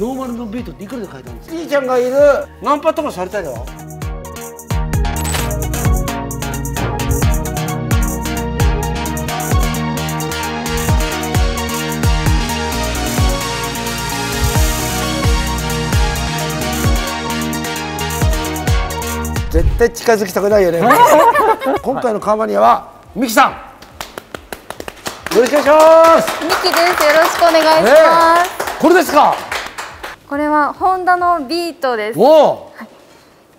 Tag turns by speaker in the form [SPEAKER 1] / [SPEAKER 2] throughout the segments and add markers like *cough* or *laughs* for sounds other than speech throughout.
[SPEAKER 1] ノーマルのビートっていくらで買えたんですか？じいちゃんがいる。ナンパとかされたよ絶対近づきたくないよね。*laughs* 今回のカーマニアはミキさん。よろしくお願いします。
[SPEAKER 2] ミキです。よろしくお願いします。
[SPEAKER 1] これですか？
[SPEAKER 2] これはホンダのビートです。
[SPEAKER 1] おお。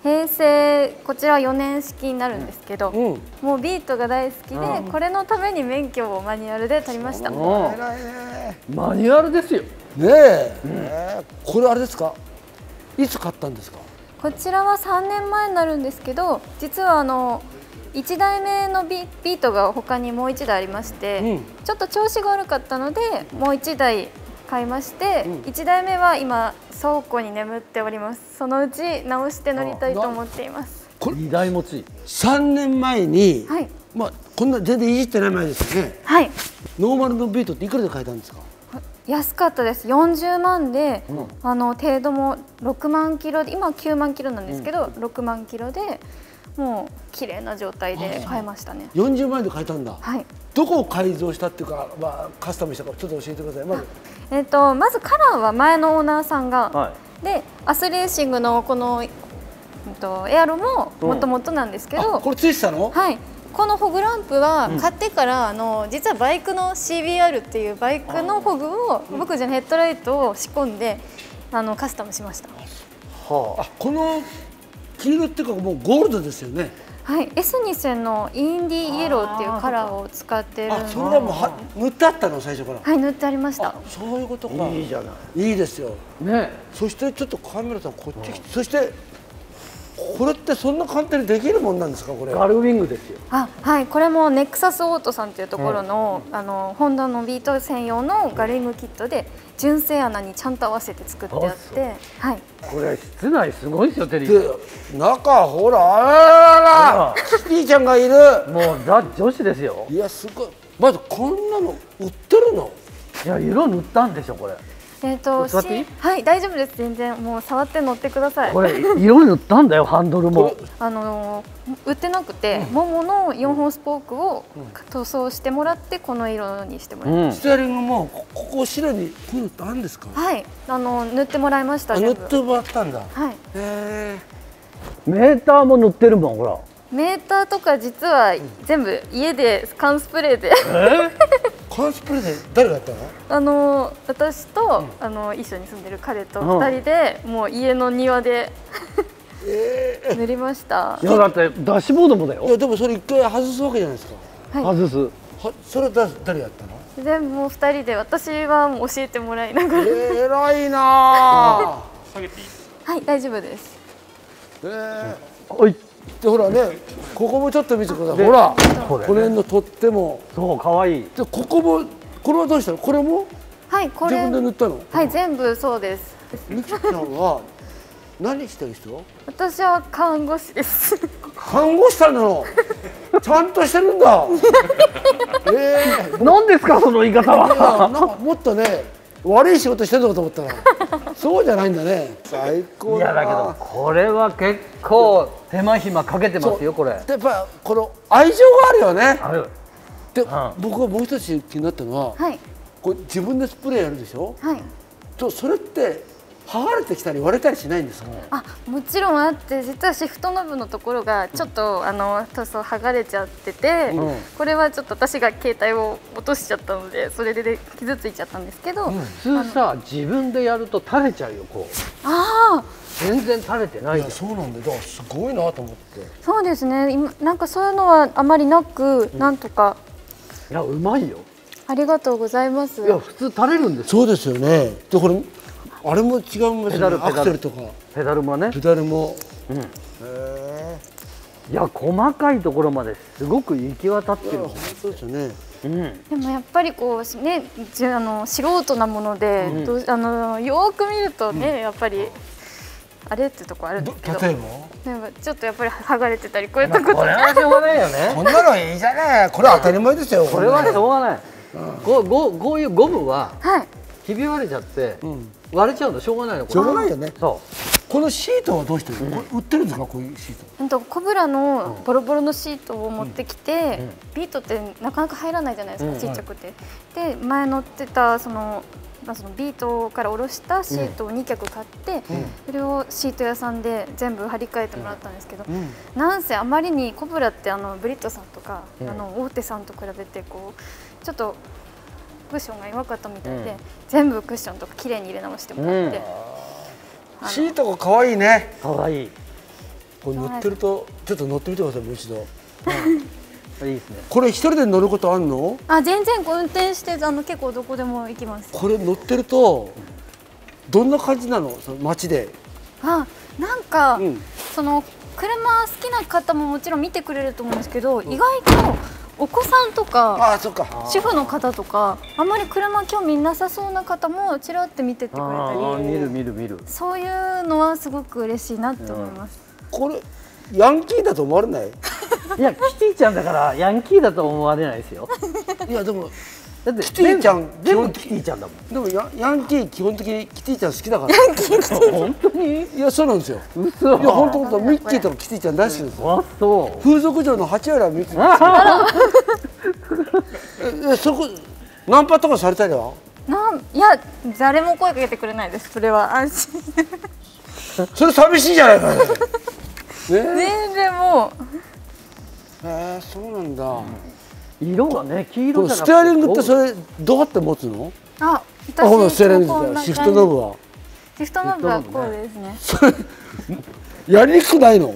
[SPEAKER 2] 平成こちらは4年式になるんですけど、
[SPEAKER 1] うん。
[SPEAKER 2] もうビートが大好きで、これのために免許をマニュアルで取りました。
[SPEAKER 1] 偉いね。
[SPEAKER 3] マニュアルですよ。
[SPEAKER 1] ねえ、ねえこれあれですか？いつ買ったんですか？
[SPEAKER 2] こちらは3年前になるんですけど、実はあの1台目のビビートが他にもう1台ありまして、
[SPEAKER 1] うん。
[SPEAKER 2] ちょっと調子が悪かったのでもう1台買いまして、1台目は今倉庫に眠っております。そのうち直して乗りたいと思っています。
[SPEAKER 3] 二台持ち。
[SPEAKER 1] 3年前に、
[SPEAKER 2] はい。
[SPEAKER 1] まあこんな全然いじってない前ですよね。
[SPEAKER 2] はい。
[SPEAKER 1] ノーマルのビートっていくらで買えたんですか？
[SPEAKER 2] 安かったです。40万で、あの程度も6万キロで今は9万キロなんですけど、6万キロでもう綺麗な状態で買えましたね。
[SPEAKER 1] 40万円で買えたんだ、
[SPEAKER 2] はい。
[SPEAKER 1] どこを改造したっていうか、まあ、カスタムしたかちょっと教えてください。まず。
[SPEAKER 2] えっとまずカラーは前のオーナーさんが、
[SPEAKER 3] は
[SPEAKER 2] でアスレーシングのこの、えっと、エアロももともとなんですけど、
[SPEAKER 1] あこれついてたの？
[SPEAKER 2] はい、このホグランプは買ってから、あの実はバイクの CBR っていうバイクのホグを僕じゃヘッドライトを仕込んであのカスタムしました。
[SPEAKER 1] あこの黄色っていうかもうゴールドですよね。
[SPEAKER 2] はい、エスニセンのインディイエローっていうカラーを使ってるんで
[SPEAKER 1] あそれはもうは塗ってあったの最初から、
[SPEAKER 2] はい塗ってありました。
[SPEAKER 1] そういうことか。
[SPEAKER 3] いいじゃない。
[SPEAKER 1] いいですよ。
[SPEAKER 3] ね。
[SPEAKER 1] そしてちょっとカメラさんこっち来て、そしてこれってそんな簡単にできるもんなんですかこれ。
[SPEAKER 3] ガルウィングですよ。
[SPEAKER 2] あはいこれもネクサスオートさんっていうところの、あのホンダのビート専用のガルイングキットで純正穴にちゃんと合わせて作ってあってはい。
[SPEAKER 3] これ室内すごいですよテリー
[SPEAKER 1] で中ほらあらららら。キティちゃんがいる。
[SPEAKER 3] もうザ女子ですよ。
[SPEAKER 1] いやすごい。まずこんなの売ってるの？
[SPEAKER 3] いや色塗ったんでしょこれ
[SPEAKER 2] えっ、とはい大丈夫です。全然もう触って乗ってください。
[SPEAKER 3] これ色塗ったんだよハンドルも。
[SPEAKER 2] あのー売ってなくて、ももの4本スポークを塗装してもらってこの色にしてもらいま
[SPEAKER 3] うん。
[SPEAKER 1] ステアリングもこここ白にこういうのってあるんですか？
[SPEAKER 2] す、はいあの塗ってもらいました。
[SPEAKER 1] 塗ってもらったんだ。へ
[SPEAKER 2] はい。
[SPEAKER 1] え
[SPEAKER 3] メーターも塗ってるもんほら
[SPEAKER 2] メーターとか実は全部家で缶スプレーで。
[SPEAKER 1] カンスプレーで？誰がやったの？
[SPEAKER 2] あの私と、あの一緒に住んでる彼と2人で、もう家の庭で
[SPEAKER 1] え？
[SPEAKER 2] 塗りました。
[SPEAKER 3] いやだってダッシュボードもだよ。
[SPEAKER 1] えいやでもそれ一回外すわけじゃないですか。
[SPEAKER 2] はい。
[SPEAKER 3] 外す。
[SPEAKER 1] はそれは誰誰やったの？
[SPEAKER 2] 全部もう2人で私はもう教えてもらいながら。
[SPEAKER 1] えー、偉いなあ
[SPEAKER 2] はい大丈夫です。
[SPEAKER 1] えー。
[SPEAKER 3] おい
[SPEAKER 1] でほらねここもちょっと見てください。ほら
[SPEAKER 3] これ
[SPEAKER 1] この辺の取っ手も。
[SPEAKER 3] そう可愛い。
[SPEAKER 1] でここもこれはどうしたの？これも？
[SPEAKER 2] はいこ
[SPEAKER 1] 自
[SPEAKER 2] れ
[SPEAKER 1] 分で塗ったの？
[SPEAKER 2] はい全部そうです。
[SPEAKER 1] みきちゃんは何してる人？
[SPEAKER 2] 私は看護師です。
[SPEAKER 1] 看護師さんなの？ちゃんとしてるんだ。ええ
[SPEAKER 3] 何ですかその言い方は。
[SPEAKER 1] なんかもっとね悪い仕事してるのかと思ったら *laughs* そうじゃないんだね。最高だな。
[SPEAKER 3] いやだけどこれは結構手間暇かけてますよこれ。
[SPEAKER 1] でやっぱこの愛情があるよね。
[SPEAKER 3] ある。
[SPEAKER 1] で、
[SPEAKER 3] ん。
[SPEAKER 1] 僕はもう一つ気になったのは、
[SPEAKER 2] はい。
[SPEAKER 1] これ自分でスプレーやるでしょ？
[SPEAKER 2] はい。
[SPEAKER 1] とそれって剥がれてきたり割れたりしないんですか、
[SPEAKER 2] あもちろんあって実はシフトノブのところがちょっと、あの塗装剥がれちゃってて、
[SPEAKER 1] うん。
[SPEAKER 2] これはちょっと私が携帯を落としちゃったのでそれでで傷ついちゃったんですけど、
[SPEAKER 3] 普通さ自分でやると垂れちゃうよこう。
[SPEAKER 2] ああ
[SPEAKER 3] 全然垂れてない
[SPEAKER 1] そうなんだよだすごいなと思って。
[SPEAKER 2] そうですね。今なんかそういうのはあまりなく、なんとか。
[SPEAKER 3] いやうまいよ。
[SPEAKER 2] ありがとうございます。
[SPEAKER 3] いや普通垂れるんですよ。
[SPEAKER 1] そうですよね。でこれあれも違うんですよねアクセルとか。
[SPEAKER 3] ペダルもね。
[SPEAKER 1] ペダルも、
[SPEAKER 3] うん。
[SPEAKER 1] へえ。
[SPEAKER 3] いや細かいところまですごく行き渡ってる。
[SPEAKER 1] 本当ですよね。
[SPEAKER 3] うん。
[SPEAKER 2] でもやっぱりこうねじあの素人なもので、どうあのよーく見るとね、やっぱりあれってとこあるんですけど。
[SPEAKER 1] 例え
[SPEAKER 2] でもちょっとやっぱり剥がれてたりこういったこと、
[SPEAKER 3] これはしょうがないよ
[SPEAKER 1] ば
[SPEAKER 3] ね。
[SPEAKER 1] こんなのいいじゃない。これ当たり前ですよ
[SPEAKER 3] これはしょうがない。こうこうこういうゴムは
[SPEAKER 2] はい。
[SPEAKER 3] ひび割れちゃって
[SPEAKER 1] うん
[SPEAKER 3] 割れちゃうんだ。しょうがないの。こ
[SPEAKER 1] しょう
[SPEAKER 3] れ
[SPEAKER 1] がないよね。
[SPEAKER 3] そ
[SPEAKER 1] このシートはどうしてる？の、これ売ってるんですか？こういうシート。
[SPEAKER 2] うんとコブラのボロボロのシートを持ってきて、ビートってなかなか入らないじゃないですか、ちっちゃくて。で前乗ってたそのまあ、そのビートから下ろしたシートを2脚買って、それをシート屋さんで全部張り替えてもらったんですけど、なんせあまりにコブラってあのブリットさんとか、あの大手さんと比べてこうちょっとクッションが弱かったみたいで、全部クッションとか綺麗に入れ直してもらって、あの
[SPEAKER 1] シートが可愛いね。
[SPEAKER 3] うかわい。いい
[SPEAKER 1] これ乗ってるとちょっと乗ってみてくださいもう一度。
[SPEAKER 3] いですね。
[SPEAKER 1] これ一人で乗ることあんの？
[SPEAKER 2] あ全然こう運転してあの結構どこでも行きます。
[SPEAKER 1] これ乗ってるとどんな感じなの？その街で。
[SPEAKER 2] あなんか、
[SPEAKER 1] うん。
[SPEAKER 2] その車好きな方ももちろん見てくれると思うんですけど意外とお子さんとか
[SPEAKER 1] ああそっか。
[SPEAKER 2] 主婦の方とかあんまり車興味なさそうな方もちらって見てってくれたり
[SPEAKER 3] 見る見る見る。
[SPEAKER 2] そういうのはすごく嬉しいなって思います。
[SPEAKER 1] これヤンキーだと思われない？*laughs*
[SPEAKER 3] いやキティちゃんだからヤンキーだと思われないですよ。
[SPEAKER 1] いやでも
[SPEAKER 3] だって
[SPEAKER 1] キティちゃん
[SPEAKER 3] 全部
[SPEAKER 1] 基本
[SPEAKER 3] キティちゃんだもん。
[SPEAKER 1] でもヤヤンキー基本的にキティちゃん好きだから。
[SPEAKER 3] 本当に？
[SPEAKER 1] いやそうなんですよ。
[SPEAKER 3] 嘘。
[SPEAKER 1] いや本当本当ミッキーとかキティちゃん大好きですよ。
[SPEAKER 3] あそう。
[SPEAKER 1] 風俗嬢の八原美樹ええそこナンパとかされたりは？
[SPEAKER 2] なんいや誰も声かけてくれないです。それは。安心。
[SPEAKER 1] それ寂しいじゃないか。ね *laughs* ね
[SPEAKER 2] 全然も
[SPEAKER 1] えー、そうなんだ、
[SPEAKER 3] 色がね黄
[SPEAKER 1] こ
[SPEAKER 3] 色じゃなくて
[SPEAKER 1] のステアリングってそれどうやって持つの？
[SPEAKER 2] うあ
[SPEAKER 1] あほらステアリン
[SPEAKER 2] こんな
[SPEAKER 1] グってシフトノブは？
[SPEAKER 2] シフトノブはこうですね。
[SPEAKER 1] それやりにくくないの？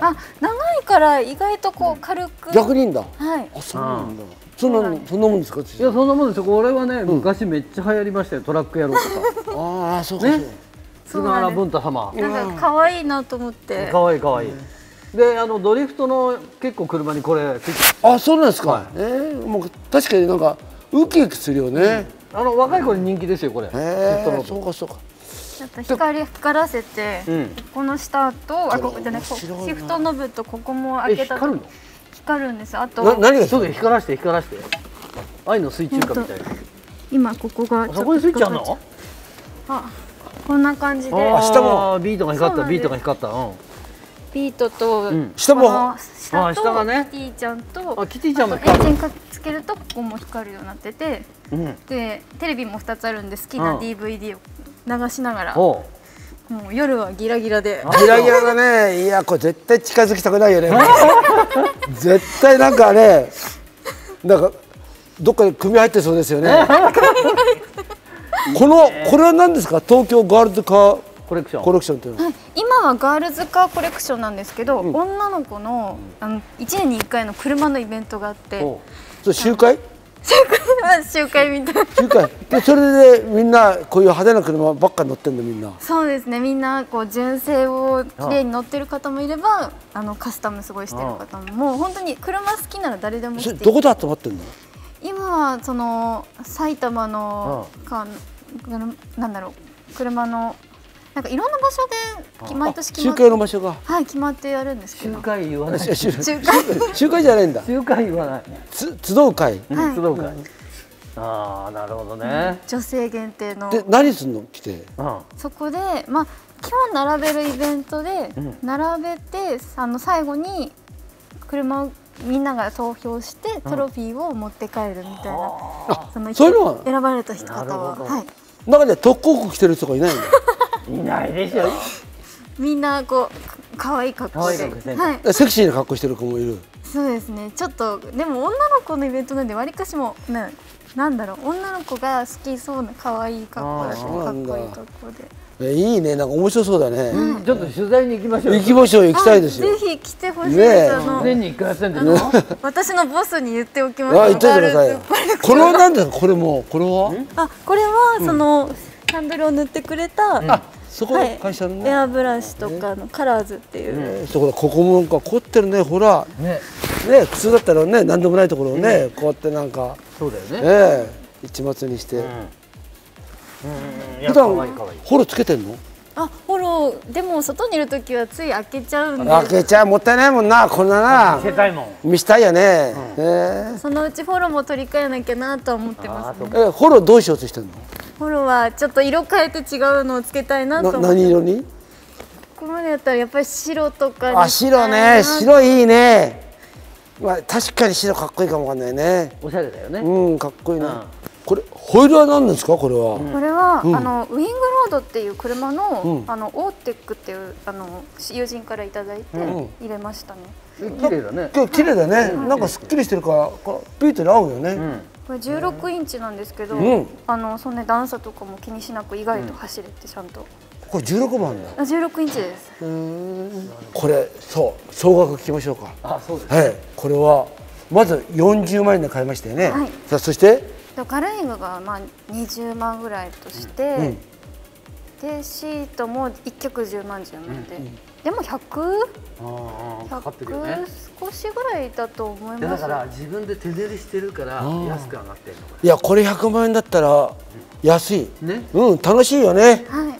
[SPEAKER 2] あ長いから意外とこう軽く。
[SPEAKER 1] 逆にいいんだ？
[SPEAKER 2] はい。
[SPEAKER 1] あそうなんだ。そんなそんなもんですか
[SPEAKER 3] いやそんなもんですよ。これはね昔めっちゃ流行りましたよ。トラック野郎とか。*laughs*
[SPEAKER 1] ああそうかそう
[SPEAKER 3] 菅原文太様
[SPEAKER 2] なんか可愛いなと思って。
[SPEAKER 3] かわいいかわいいであのドリフトの結構車にこれついて
[SPEAKER 1] あそうなんですか、えー、もう確かになんかウキウキするよね、
[SPEAKER 3] あの若い子に人気ですよこれ。
[SPEAKER 1] え
[SPEAKER 3] の
[SPEAKER 1] そうかそうか。
[SPEAKER 2] ちょっと光光らせて、
[SPEAKER 3] うん。
[SPEAKER 2] この下とあここじゃないシフトノブとここも
[SPEAKER 3] え
[SPEAKER 2] 開けた
[SPEAKER 3] 光るの？
[SPEAKER 2] 光るんです。あと
[SPEAKER 1] な何が
[SPEAKER 3] そうで光らして光らして。愛の水中歌みたいな。
[SPEAKER 2] 今ここがちょっと
[SPEAKER 3] そこにスイッチあんの？
[SPEAKER 2] ちゃうあこんな感じで。
[SPEAKER 3] あ
[SPEAKER 1] 下も。
[SPEAKER 3] ビートが光ったビートが光った。うん
[SPEAKER 2] ビートと、
[SPEAKER 3] ん。
[SPEAKER 1] 下も？
[SPEAKER 2] 下
[SPEAKER 3] あ下がね。
[SPEAKER 2] とキティちゃんと
[SPEAKER 3] あキティちゃんも
[SPEAKER 2] エンジンかつけるとここも光るようになってて
[SPEAKER 3] うん。
[SPEAKER 2] でテレビも2つあるんで好き
[SPEAKER 3] う
[SPEAKER 2] なん DVD を流しながら、
[SPEAKER 3] おう。
[SPEAKER 2] もう夜はギラギラで。
[SPEAKER 1] ギラギラだね。いやこれ絶対近づきたくないよね。*laughs* 絶対なんかねなんかどっかで組入ってそうですよね。*laughs* このこれは何ですか？東京ガールズカー
[SPEAKER 3] コレクション。
[SPEAKER 1] コレクションっていうの。は
[SPEAKER 2] 今はガールズカーコレクションなんですけど、女の子のあの1年に1回の車のイベントがあって。
[SPEAKER 1] それ集会？*laughs*
[SPEAKER 2] 集会みたいな。
[SPEAKER 1] 集会。でそれでみんなこういう派手な車ばっか乗ってんだみんな。
[SPEAKER 2] そうですね。みんなこう純正を綺麗に乗ってる方もいればあのカスタムすごいしてる方も。もう本当に車好きなら誰でも来て。
[SPEAKER 1] どこで集まってんの？
[SPEAKER 2] 今はその埼玉のかなんだろう。車のなんかいろんな場所で毎年決
[SPEAKER 1] 集
[SPEAKER 2] まって
[SPEAKER 1] 会の場所が。
[SPEAKER 2] はい決まってやるんですけ
[SPEAKER 3] 集
[SPEAKER 2] ど
[SPEAKER 3] 会言わない。
[SPEAKER 1] 集集
[SPEAKER 2] 集会？
[SPEAKER 1] 集会じゃないんだ。
[SPEAKER 3] 集会言わない。
[SPEAKER 1] つ集う会？
[SPEAKER 2] はい。
[SPEAKER 3] 集う会ああなるほどね。
[SPEAKER 2] 女性限定の。
[SPEAKER 1] で何すんの？来て。
[SPEAKER 3] うん。
[SPEAKER 2] そこでまあ基本並べるイベントで並べてあの最後に車をみんなが投票してトロフィーを持って帰るみたいな、その
[SPEAKER 1] そういうのは？
[SPEAKER 2] 選ばれた人方は。はい。
[SPEAKER 1] 中で特攻服着てる人がいないんだ
[SPEAKER 3] いないでしょ。
[SPEAKER 2] みんなこうかわいい格好で。
[SPEAKER 3] 可愛い格好してんだ
[SPEAKER 2] はい。
[SPEAKER 1] セクシーな格好してる子もいる。
[SPEAKER 2] そうですね。ちょっとでも女の子のイベントなんでわりかしもななんだろう。女の子が好きそうな可愛い格好だし
[SPEAKER 1] あーそうなんだ
[SPEAKER 2] かっこいい格好で。
[SPEAKER 1] えいいね。なんか面白そうだね、
[SPEAKER 3] ちょっと取材に行きましょう。
[SPEAKER 1] 行きましょう行きたいですよ、
[SPEAKER 2] ぜひ来てほしいです、あの
[SPEAKER 3] 年に一回やって。んだ
[SPEAKER 2] あ
[SPEAKER 3] よ
[SPEAKER 2] の私のボスに言っておきます。
[SPEAKER 1] あ言っといてください。これは何ですかこれもこれは？
[SPEAKER 2] あこれはその、ハンドルを塗ってくれた、
[SPEAKER 1] あそこ
[SPEAKER 2] はい。
[SPEAKER 1] 会社のね、
[SPEAKER 2] エアブラシとかのカラーズっていう、
[SPEAKER 1] えーそこだ。ここもなんか凝ってるねほら。
[SPEAKER 3] ね。
[SPEAKER 1] ね。普通だったらね何でもないところをね、こうやってなんか。
[SPEAKER 3] そうだよね。
[SPEAKER 1] ええ一末にして、
[SPEAKER 3] うん。いや
[SPEAKER 1] 普段ホロつけてんの？
[SPEAKER 2] あフォロー。でも外にいる時はつい開けちゃうんで
[SPEAKER 1] 開けちゃもったいないもんなこんなな。
[SPEAKER 3] 見せたいもん。
[SPEAKER 1] 見したいよね、え
[SPEAKER 2] そのうちフォローも取り替えなきゃなとは思ってますね。
[SPEAKER 1] ええホロどうしようとしてんの？
[SPEAKER 2] フォロワーちょっと色変えて違うのをつけたいなと
[SPEAKER 1] な
[SPEAKER 2] 思って。
[SPEAKER 1] 何色に？
[SPEAKER 2] ここまでやったらやっぱり白とかに。
[SPEAKER 1] あ白ね。白いいね。まあ確かに白かっこいいかもわかんないね。
[SPEAKER 3] おしゃれだよね、
[SPEAKER 1] うんかっこいいね、
[SPEAKER 3] うん
[SPEAKER 1] これホイールは何ですか？これは、
[SPEAKER 2] これは、
[SPEAKER 1] うん。
[SPEAKER 2] あのウィングロードっていう車の、
[SPEAKER 1] うん。
[SPEAKER 2] あのオーテックっていうあの友人からいただいて
[SPEAKER 1] うん。
[SPEAKER 2] 入れましたね、
[SPEAKER 3] え綺麗だね。
[SPEAKER 1] 今日綺麗だね、なんかすっきりしてるからこれビートに合うよね、
[SPEAKER 3] うん。
[SPEAKER 2] これ16インチなんですけど、
[SPEAKER 1] うん。
[SPEAKER 2] あのそんな段差とかも気にしなく意外と走れてちゃんと、
[SPEAKER 1] これ16番だ。
[SPEAKER 2] あ16インチです。
[SPEAKER 1] これそう。総額聞きましょうか。
[SPEAKER 3] あそうです
[SPEAKER 1] はい。これはまず40万円で買いましたよね、
[SPEAKER 2] はい。
[SPEAKER 1] さあそして
[SPEAKER 2] でガレームがまあ20万ぐらいとして、
[SPEAKER 1] うん。
[SPEAKER 2] でシートも1脚10万10万で、でも 100?100
[SPEAKER 3] ああかかってるよね。
[SPEAKER 2] 少しぐらいだと思います。
[SPEAKER 3] でだから自分で手練りしてるから
[SPEAKER 1] ー。
[SPEAKER 3] 安く上がってるのか
[SPEAKER 1] いやこれ100万円だったら安い。
[SPEAKER 3] ね。
[SPEAKER 1] うん楽しいよね。
[SPEAKER 2] はい。
[SPEAKER 1] で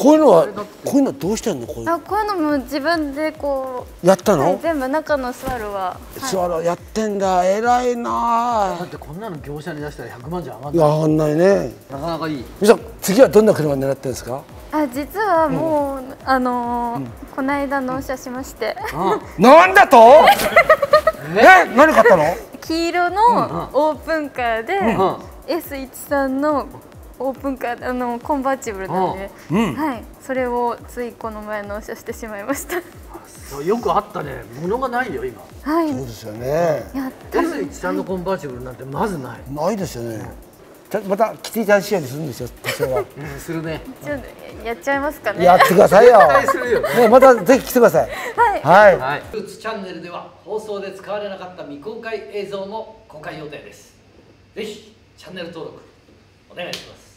[SPEAKER 1] こういうのはこういうのどうしてんの？こういう
[SPEAKER 2] あこういうのも自分でこ
[SPEAKER 1] やった
[SPEAKER 2] う、はい、
[SPEAKER 1] の、
[SPEAKER 2] 全部中のスワルは、はい。
[SPEAKER 1] スワローやってんだ。偉いな
[SPEAKER 3] だってこんなの業者に出したら100万じゃ上がん
[SPEAKER 1] い。や上がんないね。
[SPEAKER 3] なかなかいい。
[SPEAKER 1] みさん次はどんな車狙ってるんですか？
[SPEAKER 2] あ実はもう、あのーこの間納車しまして。
[SPEAKER 3] あ
[SPEAKER 1] なんだと？*laughs* え何買ったの？
[SPEAKER 2] 黄色のオープンカーで、
[SPEAKER 3] ん
[SPEAKER 2] S13 のオープンカーあのコンバーチブルなんで、
[SPEAKER 1] うん。
[SPEAKER 2] はい、それをついこの前納車してしまいました。
[SPEAKER 3] よくあったね。物がないよ今。
[SPEAKER 2] はい。
[SPEAKER 1] そうですよね。
[SPEAKER 2] や多分
[SPEAKER 3] S13 のコンバーチブルなんてまずない、
[SPEAKER 1] ないですよね。また着ていただくようにするんですよ多少は。*laughs*
[SPEAKER 3] うん、するね。
[SPEAKER 2] ちょっとやっちゃいますかね。
[SPEAKER 1] やってくださいよ。
[SPEAKER 3] よ *laughs* ね
[SPEAKER 1] ねまたぜひ来てください。
[SPEAKER 2] はい。
[SPEAKER 1] はい。
[SPEAKER 3] はい、ルーツチャンネルでは放送で使われなかった未公開映像も公開予定です。ぜひチャンネル登録お願いします